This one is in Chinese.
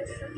我曾。